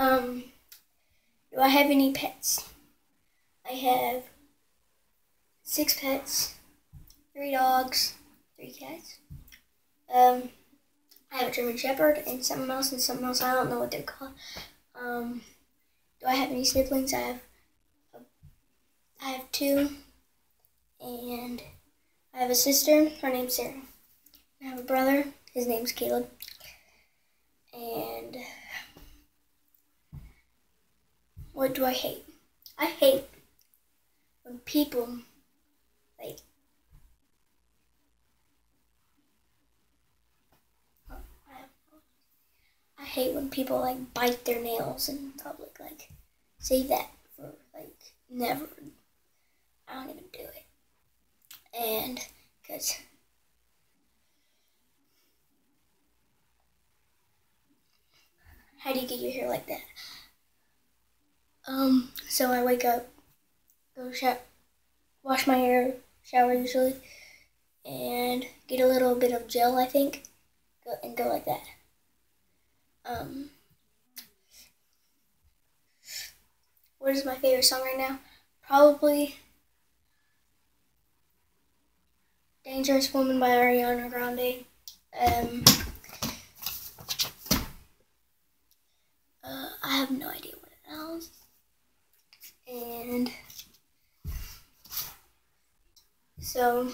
Um, do I have any pets? I have six pets, three dogs, three cats. Um, I have a German Shepherd and something else and something else. I don't know what they're called. Um, do I have any siblings? I have, I have two, and I have a sister. Her name's Sarah. I have a brother. His name's Caleb. And what do I hate? I hate when people like I hate when people like bite their nails in public. Like, save that for like never. I don't even do it. And because how do you get your hair like that? Um, so I wake up, go shower, wash my hair, shower usually, and get a little bit of gel, I think, go, and go like that. Um, what is my favorite song right now? Probably Dangerous Woman by Ariana Grande. Um, uh, I have no idea what else. And so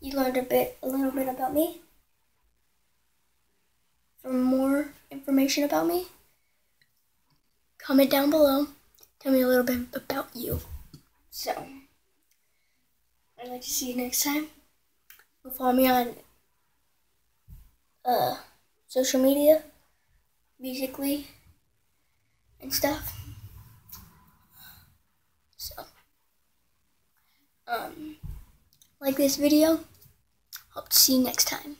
you learned a bit, a little bit about me. For more information about me, comment down below. Tell me a little bit about you. So, I'd like to see you next time. follow me on uh, social media, musical.ly, and stuff. So, um, like this video. Hope to see you next time.